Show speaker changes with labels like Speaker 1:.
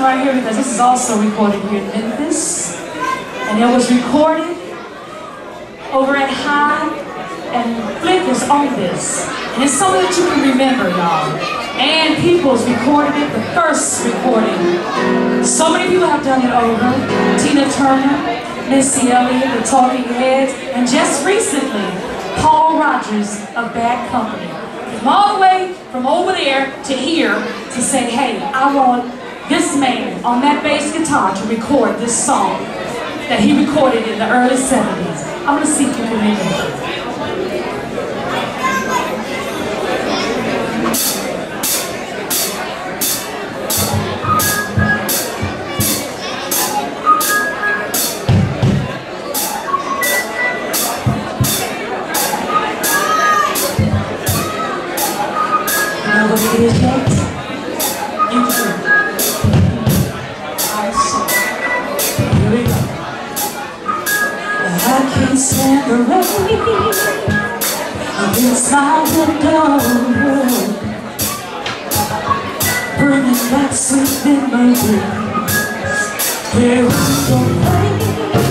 Speaker 1: right here because this is also recorded here in Memphis. And it was recorded over at Hi and Flick is on this. And it's something that you can remember, y'all. Ann Peebles recorded it, the first recording. So many people have done it over. Tina Turner, Missy Elliott, the Talking Heads, and just recently, Paul Rodgers of Bad Company. From all the way from over there to here to say, hey, I want this man on that bass guitar to record this song that he recorded in the early 70s. I'm going to see if you can remember it. know what it is yet? You The rain against my window. Bringing back sweet memories. Here we go.